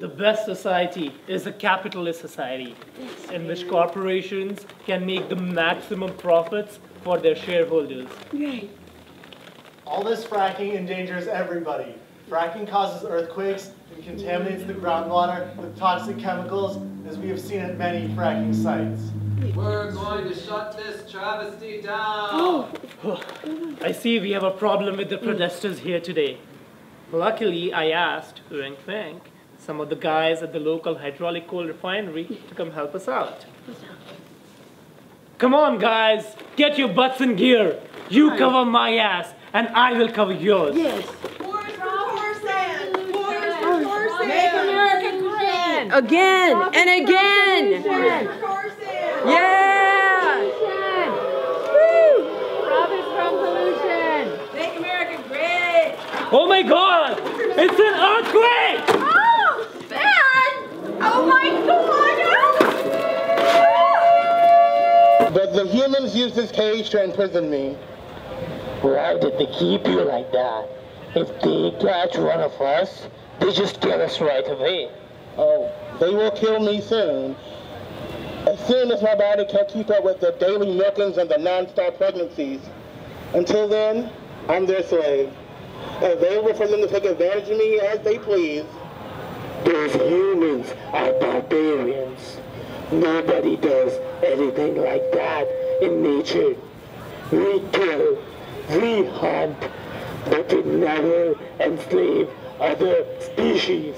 The best society is a capitalist society in which corporations can make the maximum profits for their shareholders. Right. All this fracking endangers everybody. Fracking causes earthquakes and contaminates the groundwater with toxic chemicals, as we have seen at many fracking sites. We're going to shut this travesty down. Oh, I see we have a problem with the protesters here today. Luckily, I asked, wink wink, some of the guys at the local hydraulic coal refinery to come help us out. Come on, guys, get your butts in gear. You cover my ass, and I will cover yours. yes. Forest for Corsan! Forest for Corsan! Make America great! Again and again. Forest for Corsan! Yeah. Profits from pollution! Make America great! Oh my god! It's an earthquake! But the humans used this cage to imprison me. Why did they keep you like that? If they catch one of us, they just kill us right away. Oh, they will kill me soon. As soon as my body can keep up with the daily milkings and the non-stop pregnancies. Until then, I'm their slave. Available for them to take advantage of me as they please. Those humans are barbarians. Nobody does anything like that in nature. We kill, we hunt, but we never enslave other species.